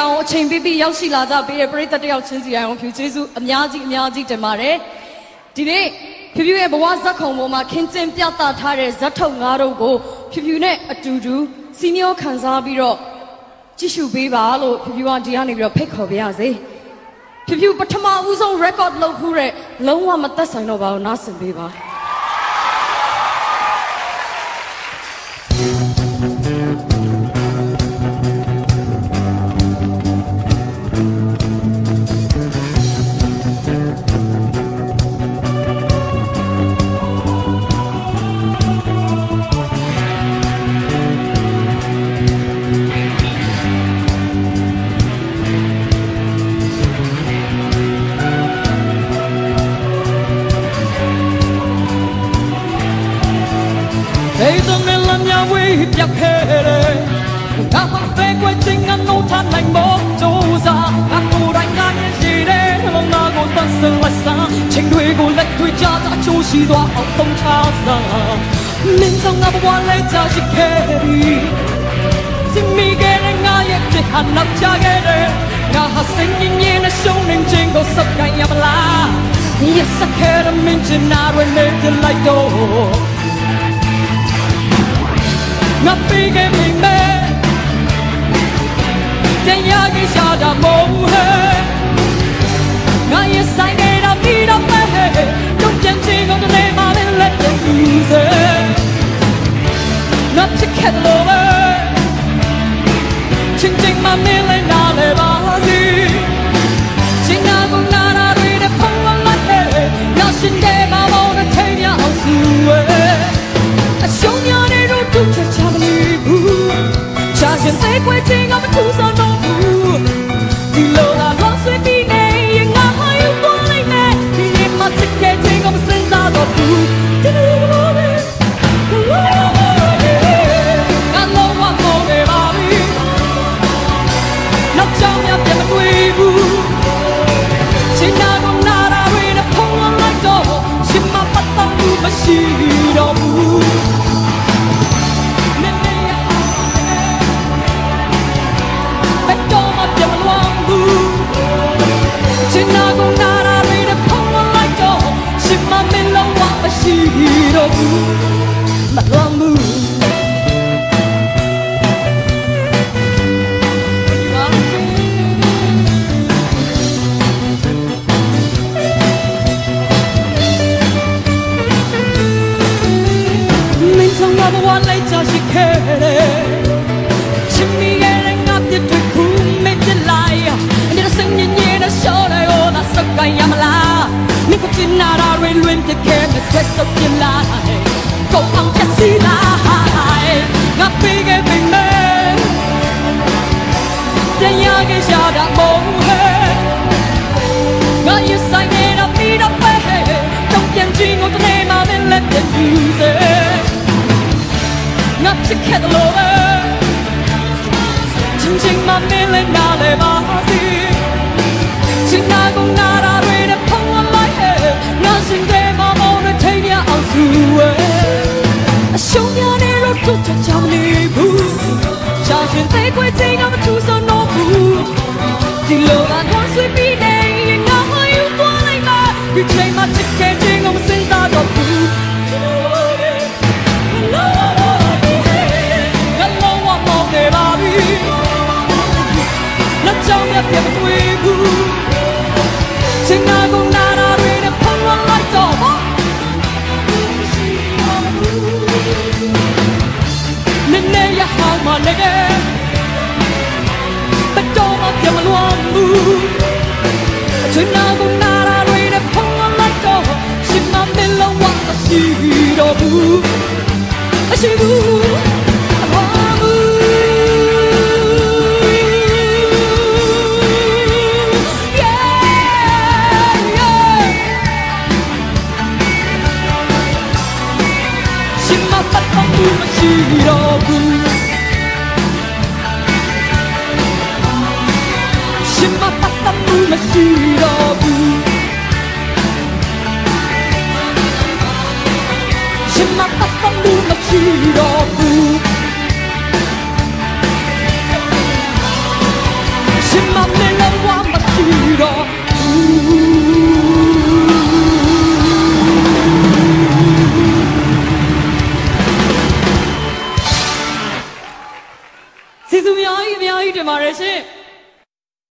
အောင်အချိန်ပေးပြီးရောက်ရှိလာကြပေးတဲ့ပရိသတ်တယောက်ချင်းစီတိုင်းအောင်ဖြူကျေးဇူးအများကြီးအများကြီးတင်ပါတယ်ဒီနေ့ဖြူဖြူရဲ့ဘဝဇက်ခုံပေါ်မှာခင်းကျင်းပြသထားတဲ့ဇက်ထုံငါးတို့ကိုဖြူဖြူနဲ့အတူတူစီနီယောခံစားပြီးတော့ကြည့်ရှုပေးပါလို့ဖြူဖြူကဒီကနေပြီးတော့ဖိတ်ခေါ်ပေးရစေဖြူဖြူပထမဦးဆုံး record လုပ်ခူးတဲ့လုံးဝမသက်ဆိုင်တော့ပါဘူးနားဆင်ပေးပါ 金安路他来莫走啥，那古代那年是嘞，我那个当生来啥，情对过来对家家就是多好东差啥，脸上那不完来家是开的，心里给人家也只喊那家给的，那哈声音也那兄弟经过十干呀不啦，也是开的名字那位没得来多。ငါပေး ခဲ့မိမယ်တရားကြီးရှာတာမဟုတ်ဟဲ့ငါရဲ့ဆိုင်နေတာပြီးတော့ပဲတော့ပြန်ချ စားတော့ song of one late as you care. Timmy getting up your two cool mid delay. And you're singing oh, in a short eye, oh, a guy, I'm a lie. Nick, did not already win the care, the stress of your. Go on, just see lie. Not big every man. Then you're getting shot at more. Well, you sang. Don't get jingled, name of it, let them do. ချင်းကိုတနေ့မှလည်းလက်ပြူစေငါချစ်ခဲ့တယ်လို့ပဲချင်းချင်းမမင်းလည်းနားလဲပါစီချင်နာကုန်နာတာတွေနဲ့ဖုံးလိုက်ဟဲ့ငါစင်တဲ့မမောင်းနဲ့ထိန်ရအောင်စုဝဲအရှုံးများနဲ့တော့တို့ချချမနေဘူးချာရှင်သိခွေချင်းကမထူဆောင်တော့ဘူးဒီလိုကတော့ဆွေးပြီးနေရင်ငါမယူသွားလိုက်ပါဒီချိန်မှာချစ်ခဲ့ She 七